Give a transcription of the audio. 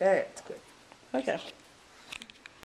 That's good. Okay.